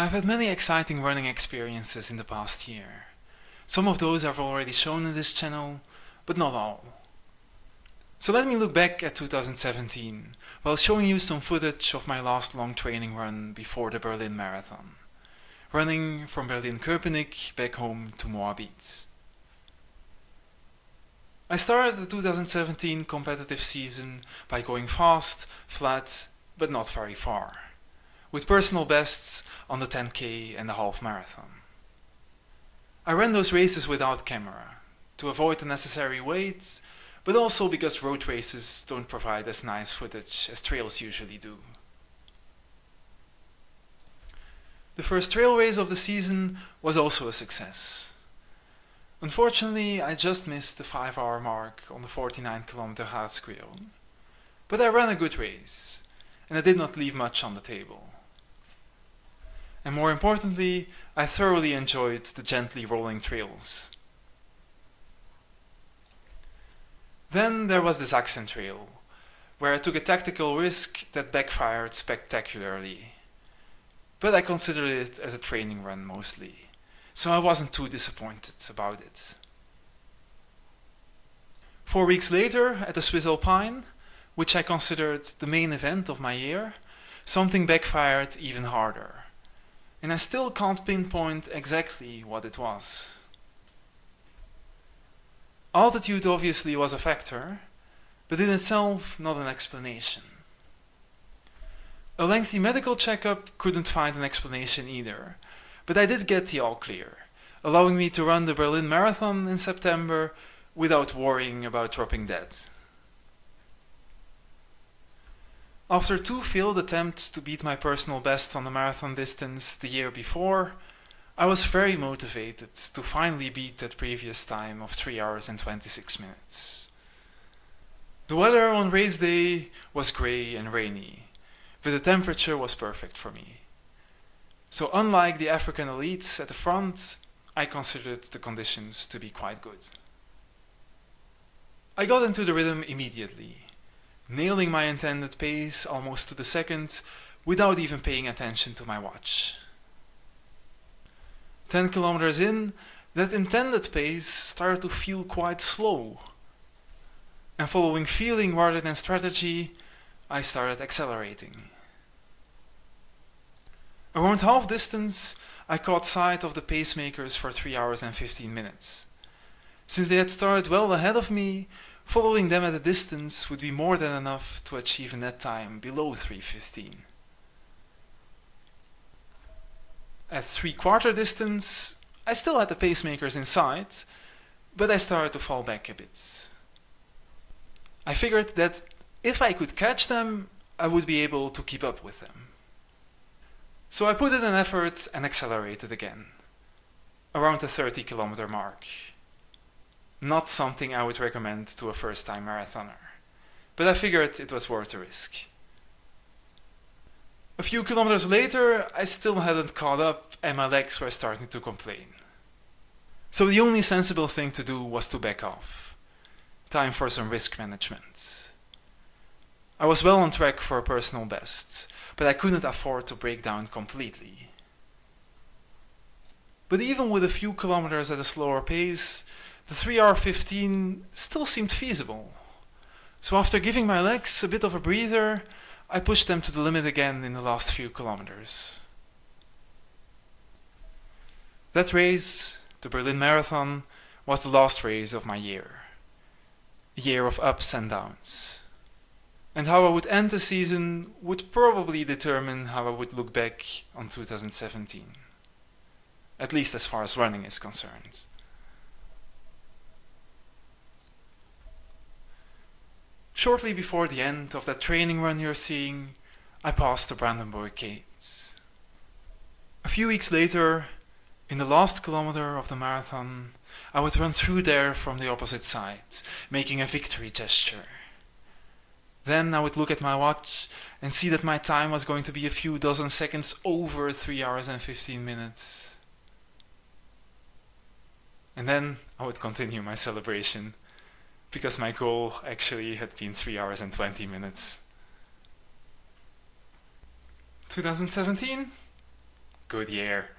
I've had many exciting running experiences in the past year. Some of those I've already shown in this channel, but not all. So let me look back at 2017, while showing you some footage of my last long training run before the Berlin Marathon. Running from Berlin-Köpenick back home to Moabit. I started the 2017 competitive season by going fast, flat, but not very far, with personal bests on the 10k and the half marathon. I ran those races without camera, to avoid the necessary weights, but also because road races don't provide as nice footage as trails usually do. The first trail race of the season was also a success. Unfortunately, I just missed the 5 hour mark on the 49 km Harzquerung. But I ran a good race, and I did not leave much on the table. And more importantly, I thoroughly enjoyed the gently rolling trails. Then there was the Sachsen Trail, where I took a tactical risk that backfired spectacularly. But I considered it as a training run mostly so I wasn't too disappointed about it. Four weeks later, at the Swiss Alpine, which I considered the main event of my year, something backfired even harder. And I still can't pinpoint exactly what it was. Altitude obviously was a factor, but in itself not an explanation. A lengthy medical checkup couldn't find an explanation either, but I did get the all clear, allowing me to run the Berlin Marathon in September without worrying about dropping dead. After two failed attempts to beat my personal best on the marathon distance the year before, I was very motivated to finally beat that previous time of 3 hours and 26 minutes. The weather on race day was grey and rainy, but the temperature was perfect for me. So unlike the African elites at the front, I considered the conditions to be quite good. I got into the rhythm immediately, nailing my intended pace almost to the second without even paying attention to my watch. 10 kilometers in, that intended pace started to feel quite slow. And following feeling rather than strategy, I started accelerating. Around half distance, I caught sight of the pacemakers for 3 hours and 15 minutes. Since they had started well ahead of me, following them at a distance would be more than enough to achieve a net time below 3.15. At three-quarter distance, I still had the pacemakers in sight, but I started to fall back a bit. I figured that if I could catch them, I would be able to keep up with them. So I put in an effort and accelerated again, around the 30 kilometer mark. Not something I would recommend to a first time marathoner, but I figured it was worth the risk. A few kilometers later, I still hadn't caught up and my legs were starting to complain. So the only sensible thing to do was to back off. Time for some risk management. I was well on track for a personal best, but I couldn't afford to break down completely. But even with a few kilometers at a slower pace, the 3R15 still seemed feasible. So after giving my legs a bit of a breather, I pushed them to the limit again in the last few kilometers. That race, the Berlin Marathon, was the last race of my year. A year of ups and downs. And how I would end the season would probably determine how I would look back on 2017. At least as far as running is concerned. Shortly before the end of that training run you're seeing, I passed the Brandenburg gates. A few weeks later, in the last kilometer of the marathon, I would run through there from the opposite side, making a victory gesture. Then I would look at my watch and see that my time was going to be a few dozen seconds over 3 hours and 15 minutes. And then I would continue my celebration because my goal actually had been 3 hours and 20 minutes. 2017 Gauthier